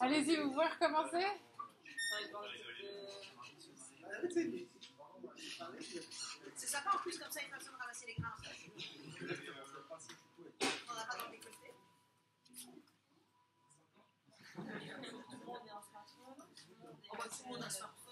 Allez-y, vous pouvez recommencer C'est sympa en plus, comme ça, il pas besoin de ramasser les grains. On n'a pas dans le monde décolleté. On voit tout le monde a un smartphone.